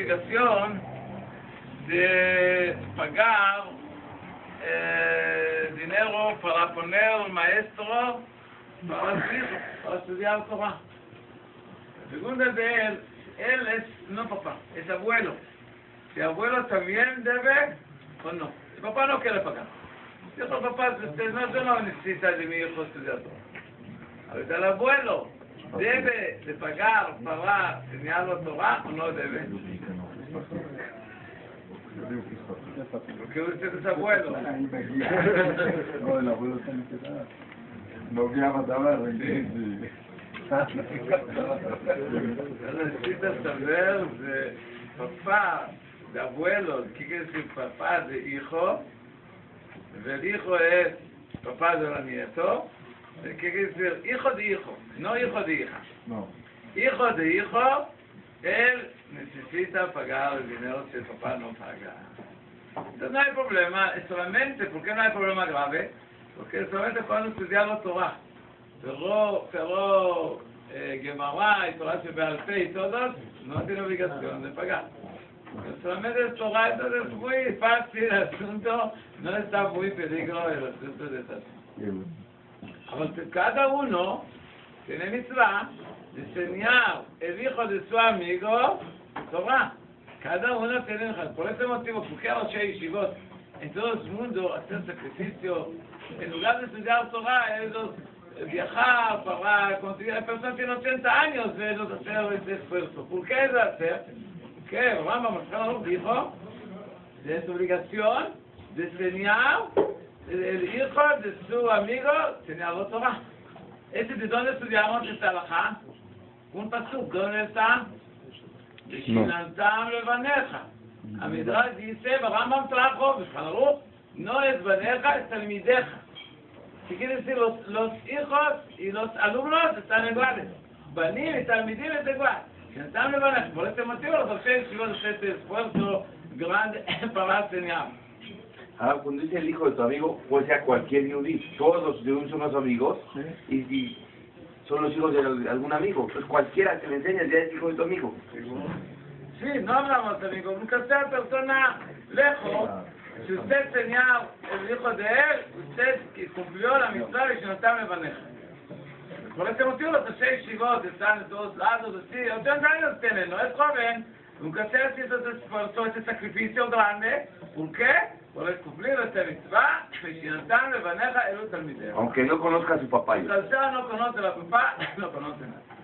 obligación de pagar eh, dinero para poner un maestro para para estudiar Torah. Segunda de él, él es no papá, es abuelo. Si abuelo también debe o no. Si papá no quiere pagar. Dijo papá, usted no, yo no necesita de mi hijo estudiar Torah. Ahorita el abuelo debe de pagar para enseñarlo Torah o no debe. Porque usted es abuelo. No, el abuelo tiene que dar. No guiaba a Necesitas saber de papá, de abuelo, ¿qué quiere decir hijo? El de la nieto. ¿Qué quiere decir hijo? No hijo de hija. No. Hijo de hijo, él necesita pagar el dinero si el papá no paga. Entonces no hay problema, solamente, ¿por qué no hay problema grave? Porque solamente cuando estudiamos Torah. Pero, pero eh, Gemara y Torah Shebealpe y todos, no tiene obligación de pagar. Pero solamente es Torah, entonces es muy fácil el asunto, no está muy peligro el asunto de esa Ahora, cada uno tiene mitzvah de enseñar el hijo de su amigo Torah. Cada uno tiene, por ese motivo, porque a los yeshivot en todo el mundo hacen sacrificio, en lugar de estudiar Torah, ellos viajar para conseguir, hay personas que tienen 80 años, ellos hacer ese esfuerzo. ¿Por qué es hacer? Porque Moscano dijo, de su obligación de enseñar el hijo de su amigo, enseñarlo Torah. ¿Ese de dónde estudiamos esta alajá? Un pasuk, ¿dónde está? ושיננתם לבניך. המדרש dice, ברמב"ם trajo, בחנרות, no es בניך, es תלמידיך. ¿Qué quiere decir? Los, los hijos y los alumnos están iguales. Banim y talmidim es igual. שנתם לבניך. Por este motivo los docentes hicieron este esfuerzo grande para enseñar. Ah, cuando dice el hijo de tu amigo, puede ser cualquier yudí. Todos los yudí son los amigos. Y, y son los hijos de algún amigo. Pues cualquiera que le enseñe ya es hijo de tu amigo. Sí, no hablamos de amigo. Nunca sea persona lejos. Si usted enseña el hijo de él, usted que cumplió la mitzvah y no está me maneja. Por este motivo los seis shivot están en todos lados, así, 80 años tienen, no es joven. Nunca se hace ese esfuerzo, ese sacrificio grande. ¿Por qué? Por cumplir esta mitzvah, ושנתן לבניך אלו תלמידיהם. Aunque no conozca a su papá. Si el no conoce a la papá, no conoce nada.